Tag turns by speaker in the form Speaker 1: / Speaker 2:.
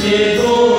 Speaker 1: से दो।